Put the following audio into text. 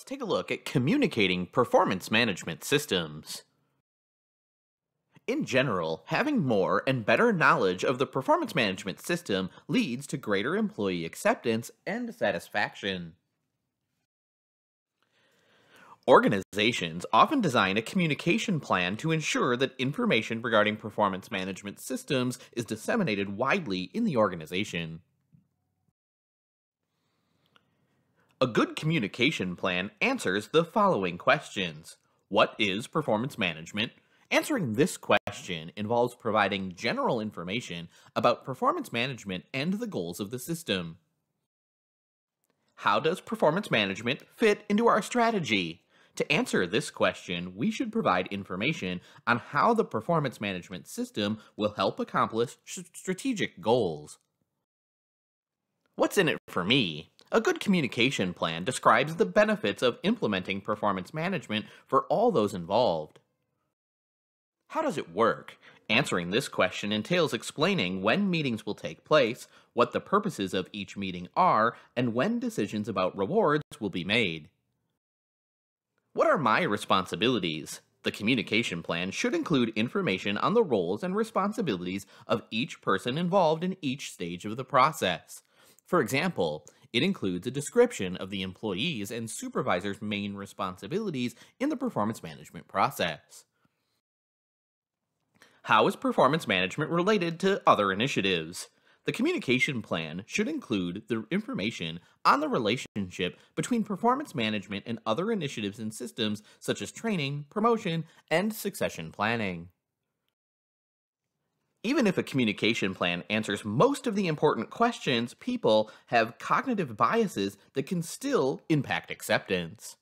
let's take a look at communicating performance management systems. In general, having more and better knowledge of the performance management system leads to greater employee acceptance and satisfaction. Organizations often design a communication plan to ensure that information regarding performance management systems is disseminated widely in the organization. A good communication plan answers the following questions. What is performance management? Answering this question involves providing general information about performance management and the goals of the system. How does performance management fit into our strategy? To answer this question, we should provide information on how the performance management system will help accomplish strategic goals. What's in it for me? A good communication plan describes the benefits of implementing performance management for all those involved. How does it work? Answering this question entails explaining when meetings will take place, what the purposes of each meeting are, and when decisions about rewards will be made. What are my responsibilities? The communication plan should include information on the roles and responsibilities of each person involved in each stage of the process. For example, it includes a description of the employees and supervisors' main responsibilities in the performance management process. How is performance management related to other initiatives? The communication plan should include the information on the relationship between performance management and other initiatives and systems such as training, promotion, and succession planning. Even if a communication plan answers most of the important questions, people have cognitive biases that can still impact acceptance.